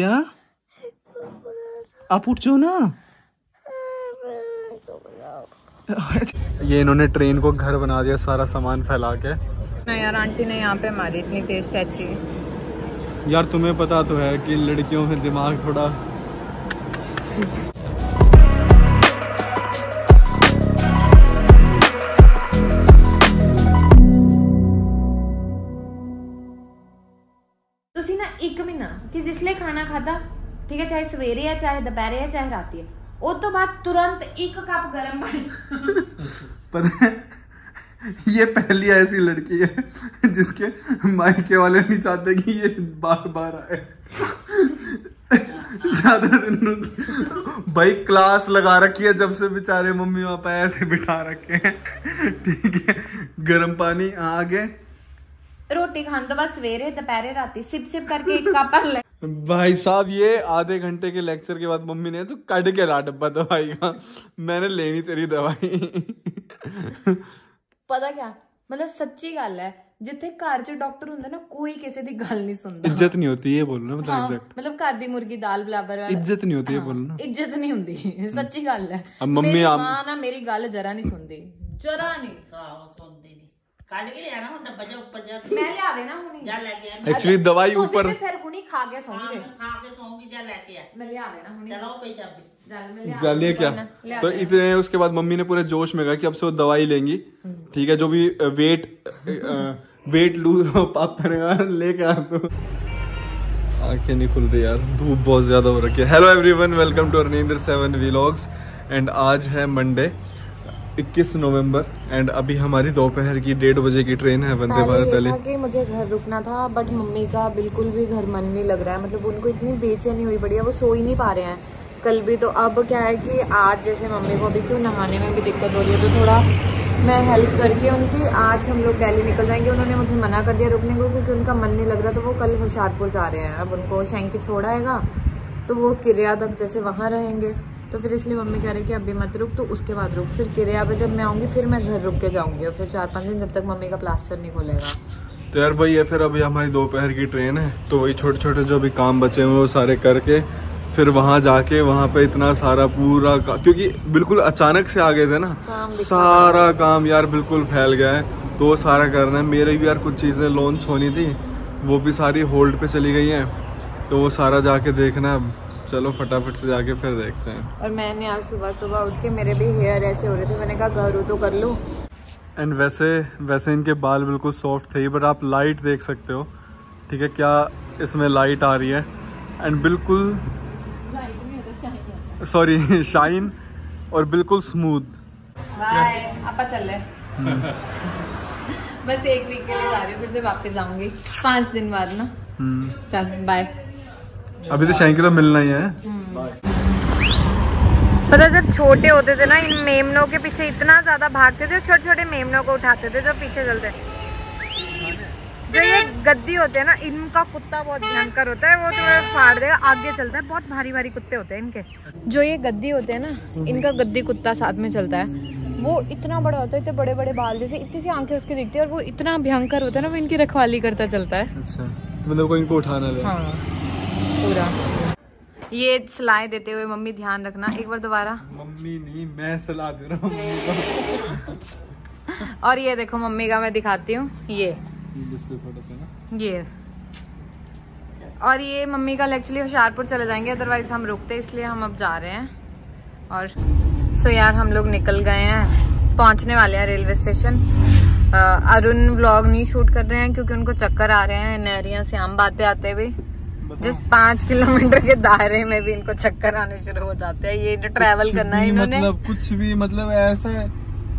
क्या? आप उठ जाओ ना। ये इन्होंने ट्रेन को घर बना दिया सारा सामान फैला के। ना यार आंटी ने यहाँ पे मारी इतनी तेज कैची। यार तुम्हें पता तो है कि लड़कियों में दिमाग थोड़ा ਠੀਕ ਹੈ ਚਾਹੇ ਸਵੇਰੇ ਹੈ ਚਾਹੇ ਦੁਪਹਿਰੇ ਹੈ ਚਾਹੇ ਰਾਤੀ ਹੈ ਉਸ ਤੋਂ ਬਾਅਦ ਤੁਰੰਤ ਇੱਕ ਕੱਪ ਗਰਮ ਪਾਣੀ पता है ये पहली ऐसी लड़की है जिसके मायके वाले नहीं चाहते कि ये बार बार आए ज्यादा दिन भाई क्लास लगा रखी है जब से बेचारे मम्मी पापा ऐसे बिठा रखे हैं ठीक है गर्म पानी आगे ਰੋਟੀ ਖਾਣ ਤੋਂ ਬਾਅਦ ਸਵੇਰੇ ਦੁਪਹਿਰੇ ਰਾਤੀ ਸਿਪ ਸਿਪ ਕਰਕੇ ਇੱਕ ਕੱਪ ਭਰ ਲੈ भाई साहब ये आधे घंटे के लेक्चर के बाद मम्मी ने तो कट के ला डब्बा दवाई का मैंने लेनी तेरी दवाई ਪਤਾ ਕਿਆ ਮਤਲਬ ਸੱਚੀ ਗੱਲ ਹੈ ਜਿੱਥੇ ਘਰ 'ਚ ਡਾਕਟਰ ਹੁੰਦਾ ਨਾ ਕੋਈ ਕਿਸੇ ਦੀ ਗੱਲ ਨਹੀਂ ਸੁਣਦਾ इज्जत नहीं होती ये बोलो ना मतलब ਹਾਂ एग्जैक्ट ਮਤਲਬ ਘਰ ਦੀ ਮੁਰਗੀ ਦਾਲ ਬਰਾਬਰ ਵਾਲਾ इज्जत नहीं होती ये बोलो ना ਇੱਜ਼ਤ ਨਹੀਂ ਹੁੰਦੀ ਸੱਚੀ ਗੱਲ ਹੈ अब मम्मी ਮੇਰੀ आम- ਮਾਂ ਨਾ ਮੇਰੀ ਗੱਲ ਜਰਾ ਨਹੀਂ ਸੁਣਦੀ ਜਰਾ ਨਹੀਂ ਆਹੋ ਸੁਣਦੀ ਨਹੀਂ ਕੱਢ ਕੇ ਲਿਆਣਾ ਹੁਣ ਡੱਬਾ ਜਾ ਉੱਪਰ ਜਾ ਮੈਂ ਲਿਆ ਦੇਣਾ ਹੁਣੀ ਜਾ ਲੈ ਕੇ ਆ एक्चुअली दवाई ਤੁਸੀਂ ऊपर ਵੀ ਫਿਰ ਹੁਣੀ ਖਾ ਕੇ ਸੌਂਗੇ ਖਾ ਕੇ ਸੌਂਗੀ ਜਾ ਲੈ ਕੇ ਆ ਮੈਂ ਲਿਆ ਦੇਣਾ ਹੁਣੀ ਚਲੋ ਪਈ ਚਾਬੀ ਚੱਲ ਮੈਂ ਲਿਆ जानिए क्या लिया तो इतने उसके बाद मम्मी ने पूरे जोश में कहा कि अब से वो दवाई लेंगी ठीक है जो भी वेट वेट लूज पाप करेगा लेके आ तो आंखें नहीं खुल रही यार धूप बहुत ज्यादा हो रखी है hello everyone welcome to Arninder seven vlogs and आज है मंडे 21 नवंबर एंड अभी हमारी दोपहर की डेढ़ बजे की ट्रेन है वंदे भारत वाली कि मुझे घर रुकना था बट मम्मी का बिल्कुल भी घर मन नहीं लग रहा है। मतलब उनको इतनी बेचैनी हुई पड़ी है वो सो ही नहीं पा रहे हैं। कल भी तो अब क्या है कि आज जैसे मम्मी को अभी क्यों नहाने में भी दिक्कत हो रही है तो थोड़ा मैं हेल्प करके उनकी आज हम लोग दिल्ली निकल जाएँगे। उन्होंने मुझे मना कर दिया रुकने को क्योंकि उनका मन नहीं लग रहा तो वो कल होशियारपुर जा रहे हैं। अब उनको शैंकी छोड़ाएगा तो वो किरिया तक जैसे वहाँ रहेंगे। तो फिर इसलिए मम्मी कह रही कि अभी मत रुक तो उसके बाद रुक। फिर किरिया पे जब मैं आऊँगी फिर मैं घर रुक के जाऊँगी और फिर चार पाँच दिन जब तक मम्मी का प्लास्टर नहीं खुलेगा। तो यार भाई ये फिर अभी हमारी दोपहर की ट्रेन है तो वही छोटे छोटे जो भी काम बचे हुए वो सारे करके फिर वहाँ जाके वहाँ पे इतना सारा पूरा क्योंकि बिल्कुल अचानक से आ गए थे ना काम सारा काम यार बिल्कुल फैल गया है तो वो सारा करना है। मेरे भी यार कुछ चीज़ें लॉन्च होनी थी वो भी सारी होल्ड पे चली गई हैं तो वो सारा जाके देखना है चलो फटाफट से जाके फिर देखते हैं। और मैंने आज सुबह सुबह उठ के मेरे भी हेयर ऐसे हो रहे थे मैंने कहा घर हो तो कर लो। एंड वैसे वैसे इनके बाल बिल्कुल सॉफ्ट थे बट आप लाइट देख सकते हो। ठीक है क्या इसमें लाइट आ रही है? एंड बिल्कुल सॉरी शाइन और बिल्कुल स्मूथ बाय चल रहे बस एक वीक के लिए जा रही हूँ फिर से वापस जाऊँगी पाँच दिन बाद ना। चल बाय अभी तो शैंकी तो मिलना ही है। पता जब छोटे होते थे ना इन मेमनों के पीछे इतना ज़्यादा भागते थे छोटे छोटे मेमनों को उठाते थे जो पीछे चलते। जो ये गद्दी होते हैं ना इनका कुत्ता बहुत भयंकर होता है वो तुम्हें फाड़ देगा आगे चलता है बहुत भारी भारी कुत्ते होते हैं इनके। जो ये गद्दी होते हैं ना इनका गद्दी कुत्ता साथ में चलता है वो इतना बड़ा होता है इतने बड़े बड़े बाल जैसे इतनी सी आँखें उसकी दिखती है और वो इतना भयंकर होता है ना वो इनकी रखवाली करता चलता है। अच्छा तो मतलब कोई इनको उठाना हाँ। पूरा। ये सलाह देते हुए मम्मी ध्यान रखना। एक बार दोबारा। मम्मी नहीं मैं सलाह दे रहा हूँ। और ये देखो मम्मी का मैं दिखाती हूँ। ये। थोड़ा सा ना। ये। और ये मम्मी कल एक्चुअली होशियारपुर चले जाएँगे। अदरवाइज़ हम रुकते इसलिए हम अब जा रहे हैं। और सो यार हम लोग निकल गए हैं। पहुँचने वाले हैं रेलवे स्टेशन। अरुण व्लॉग नहीं शूट कर रहे हैं क्योंकि उनको चक्कर आ रहे हैं। नहरिया से आम बातें आते हुए। जिस पाँच किलोमीटर के दायरे में भी इनको चक्कर आने शुरू हो जाते हैं ये ट्रैवल करना है इन्होंने। मतलब कुछ भी मतलब ऐसा है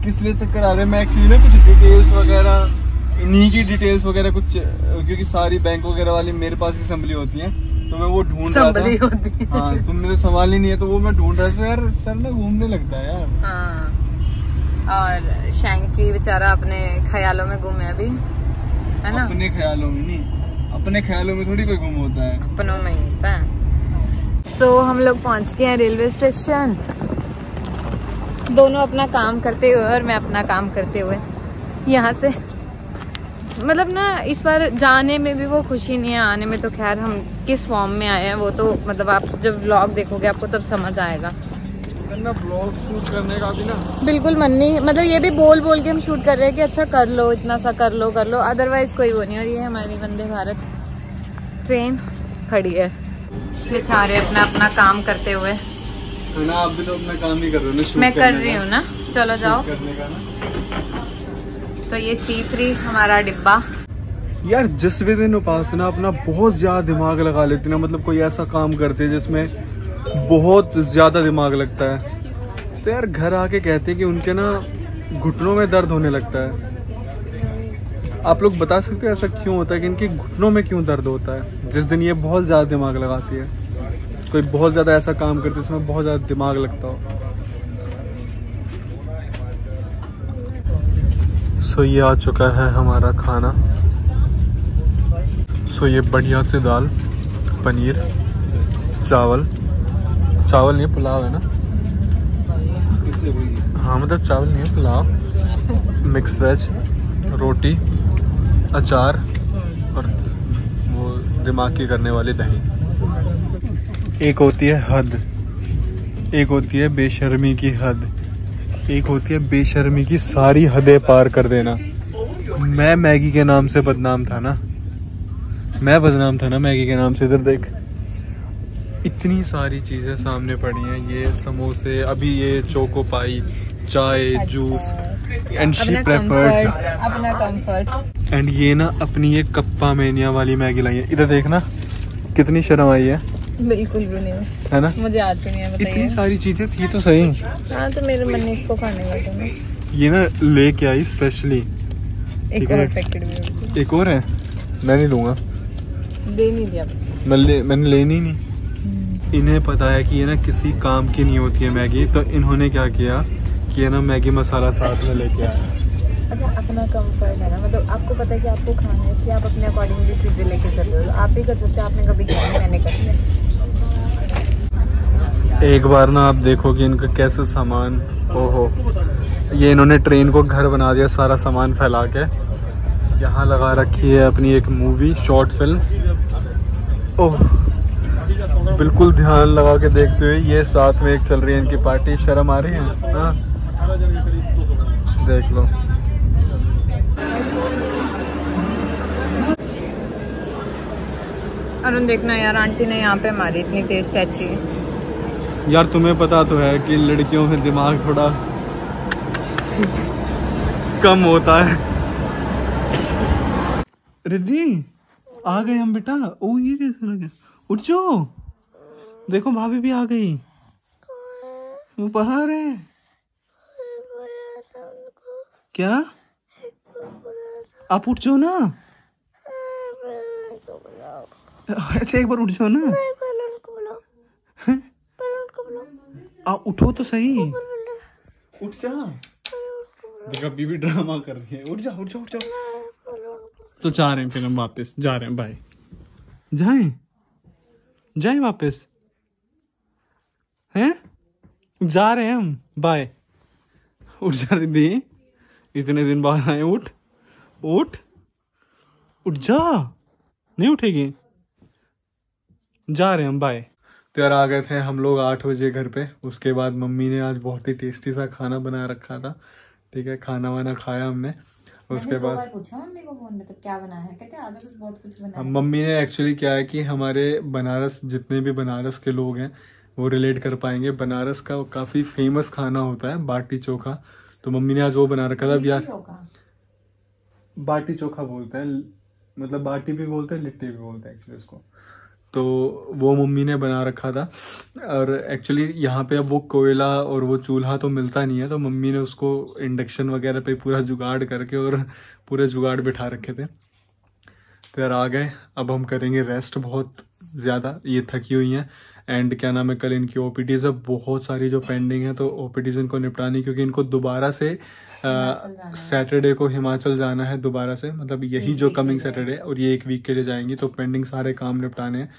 किस लिए चक्कर आ रहे हैं? मैं एक्चुअली ना कुछ डिटेल्स वगैरह इन्हीं की डिटेल्स वगैरह कुछ क्योंकि सारी बैंक वगैरह वाली मेरे पास ही संभली होती हैं तो मैं वो ढूंढ रहा था। होती है। हाँ तुमने तो संभाली नहीं है तो वो मैं ढूंढ रहा था यार सर ना घूमने लगता है यार। हाँ। और शैंकी बेचारा अपने ख्यालों में घूमे अभी है ना? अपने ख्यालों में नहीं। अपने ख्यालों में थोड़ी कोई गुम होता है। अपनों में होता है। तो हम लोग पहुँच गए हैं रेलवे स्टेशन। दोनों अपना काम करते हुए और मैं अपना काम करते हुए यहाँ से। मतलब ना, इस बार जाने में भी वो खुशी नहीं है, आने में तो खैर हम किस फॉर्म में आए हैं, वो तो मतलब आप जब व्लॉग देखोगे आपको तब समझ आएगा। ना ब्लॉग शूट करने का भी ना? बिल्कुल मन नहीं मतलब ये भी बोल बोल के हम शूट कर रहे हैं कि अच्छा कर लो इतना सा कर लो कर लो। अदरवाइज़ कोई वो नहीं और ये है हमारी वंदे भारत ट्रेन खड़ी है। बेचारे अपना अपना काम करते हुए। ना आप भी तो अपना काम नहीं कर रहे हो मैं कर रही हूँ ना। चलो जाओ। ना। तो ये सी थ्री हमारा डिब्बा। यार जिस भी दिन उपासना अपना बहुत ज़्यादा दिमाग लगा लेती ना मतलब कोई ऐसा काम करते है जिसमें बहुत ज़्यादा दिमाग लगता है। तो यार घर आके कहते हैं कि उनके ना घुटनों में दर्द होने लगता है। आप लोग बता सकते हैं ऐसा क्यों होता है कि इनके घुटनों में क्यों दर्द होता है? जिस दिन ये बहुत ज़्यादा दिमाग लगाती है। कोई बहुत ज़्यादा ऐसा काम करती है जिसमें बहुत ज़्यादा दिमाग लगता हो। सो ये आ चुका है हमारा खाना। सो ये बढ़िया से दाल, पनीर, चावल। चावल नहीं पुलाव है ना? हाँ मतलब चावल नहीं है, पुलाव। मिक्स वेज रोटी, अचार, और वो दिमाग की करने वाली दही। एक होती है हद। एक होती है बेशर्मी की हद। एक होती है बेशर्मी की सारी हदें पार कर देना। मैं मैगी के नाम से बदनाम था ना? मैं बदनाम था ना मैगी के नाम से, इधर देख। इतनी सारी चीज़ें सामने पड़ी हैं। ये समोसे अभी ये चोको पाई चाय जूस एंड शी प्रेफर्ड अपना कंफर्ट एंड ये ना अपनी एक कप्पा मेनिया वाली मैगी लाई है। इधर देखना कितनी शर्म आई है। बिल्कुल भी नहीं। है ना? मुझे आती नहीं है इतनी सारी चीज़ें थी तो सही। हाँ तो मेरे मन ने इसको खाने का था ना ये ना लेके आई स्पेशली एक और पैकेट एक और है? मैं नहीं लूँगा। दे नहीं दिया। मैं ले, मैंने लेनी नहीं। इन्हें पता है कि ये ना किसी काम की नहीं होती है मैगी। तो इन्होंने क्या किया कि ये ना मैगी मसाला साथ में लेके आया। अच्छा अपना कंफर्ट है ना। मतलब आपको पता है कि आपको खाना है इसलिए आप अपने अकॉर्डिंगली चीज़ें लेके चल रहे हो। आप भी कर सकते हो आपने कभी किया मैंने कर एक बार ना आप देखो कि इनका कैसे सामान ओहो। ये इन्होंने ट्रेन को घर बना दिया सारा सामान फैला के। यहाँ लगा रखी है अपनी एक मूवी शॉर्ट फ़िल्म ओह। बिल्कुल ध्यान लगा के देखते हुए ये साथ में एक चल रही है इनकी पार्टी शर्म आ रही है? हाँ? देख लो। अरुण देखना यार आंटी ने यहाँ पे मारी इतनी तेज टैची यार तुम्हें पता तो है कि लड़कियों में दिमाग थोड़ा कम होता है। रिद्धि आ गए हम बेटा। ओ ये कैसे लगे? उठ जाओ। देखो भाभी भी आ गई। वो बाहर है। क्या? आप उठ जाओ ना। अच्छा एक बार उठ जाओ ना? आ उठो तो सही। उठ जा। देख भी ड्रामा कर रही है। उठ जा उठ जा उठ जा। तो जा रहे हैं फिर हम वापस। जा रहे हैं बाय जाए? जाए वापस? हैं? जा रहे हैं हम। बाय उठ जा रही थी इतने दिन बाद आए उठ। उठ। उठ जा। नहीं उठेगी। जा रहे हैं हम बाय तो यार आ गए थे हम लोग आठ बजे घर पे। उसके बाद मम्मी ने आज बहुत ही टेस्टी सा खाना बना रखा था। ठीक है खाना वाना खाया हमने। उसके बाद पूछा मम्मी को फ़ोन में क्या बना है? कहते आज कुछ बहुत कुछ बना मम्मी ने एक्चुअली क्या है कि हमारे बनारस जितने भी बनारस के लोग हैं वो रिलेट कर पाएँगे। बनारस का काफ़ी फ़ेमस खाना होता है बाटी चोखा। तो मम्मी ने आज वो बना रखा था अब यार बाटी चोखा बोलते हैं मतलब बाटी भी बोलते हैं लिट्टी भी बोलते हैं एक्चुअली उसको। तो वो मम्मी ने बना रखा था और एक्चुअली यहाँ पे अब वो कोयला और वो चूल्हा तो मिलता नहीं है तो मम्मी ने उसको इंडक्शन वगैरह पे पूरा जुगाड़ करके और पूरे जुगाड़ बिठा रखे थे। तो आ गए। अब हम करेंगे रेस्ट बहुत ज़्यादा। ये थकी हुई हैं। एंड क्या नाम है कल इनकी ओपीडीज है बहुत सारी जो पेंडिंग है तो ओपीडीज इनको निपटानी क्योंकि इनको दोबारा से सैटरडे को हिमाचल जाना है दोबारा से। मतलब यही जो कमिंग सैटरडे और ये एक वीक के लिए जाएँगी तो पेंडिंग सारे काम निपटाने हैं।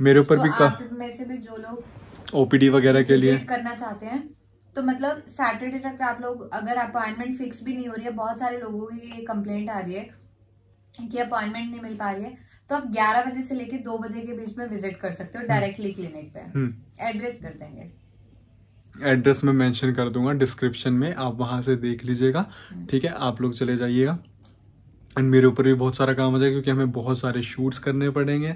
मेरे ऊपर भी तो का में से भी जो लोग ओपीडी वगैरह के लिए। करना चाहते हैं तो मतलब सैटरडे तक आप लोग अगर अपॉइंटमेंट फिक्स भी नहीं हो रही है बहुत सारे लोगों की ये कंप्लेंट आ रही है कि अपॉइंटमेंट नहीं मिल पा रही है तो आप 11 बजे से लेके 2 बजे के बीच में विज़िट कर सकते हो डायरेक्टली क्लिनिक पे। हम्म। एड्रेस कर देंगे। एड्रेस में मेंशन कर दूँगा डिस्क्रिप्शन में आप वहाँ से देख लीजिएगा ठीक है? आप लोग चले जाइएगा। एंड मेरे ऊपर भी बहुत सारा काम हो जाएगा क्योंकि हमें बहुत सारे शूट्स करने पड़ेंगे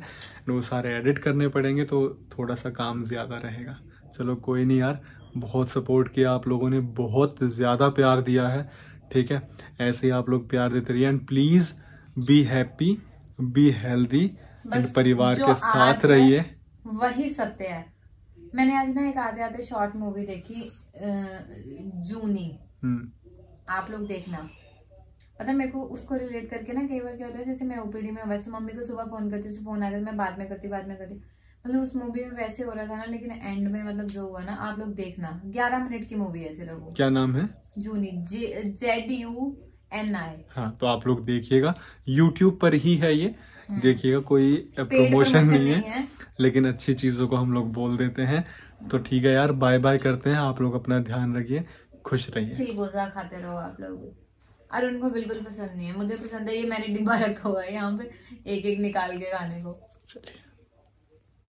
वो सारे एडिट करने पड़ेंगे तो थोड़ा सा काम ज़्यादा रहेगा। चलो कोई नहीं यार बहुत सपोर्ट किया आप लोगों ने बहुत ज़्यादा प्यार दिया है ठीक है? ऐसे ही आप लोग प्यार देते रहिए। And please be happy be healthy and परिवार के साथ रहिए। वही सत्य है। मैंने आज ना एक आधे आधे शॉर्ट मूवी देखी जूनी। हम्म। आप लोग देखना। पता मेरे को उसको रिलेट करके ना कई बार क्या होता है जैसे मैं ओपीडी में वैसे मम्मी को सुबह फ़ोन करती हूँ फ़ोन आ गया मैं बाद में करती बाद में करती मतलब उस मूवी में वैसे हो रहा था ना लेकिन एंड में मतलब जो हुआ ना आप लोग देखना। ग्यारह मिनट की मूवी है सिर्फ़ वो। क्या नाम है? Zuni. Z U N I हाँ तो आप लोग देखिएगा। यूट्यूब पर ही है ये। हम्म। देखिएगा कोई प्रमोशन नहीं नहीं है। है। लेकिन अच्छी चीज़ों को हम लोग बोल देते हैं। तो ठीक है यार बाय बाय करते हैं। आप लोग अपना ध्यान रखिए खुश रहिए। खाते रहो आप लोग। और उनको बिल्कुल पसंद नहीं है। मुझे पसंद है ये मैंने डिब्बा रखा हुआ है यहाँ पे एक एक निकाल के खाने को। चलिए।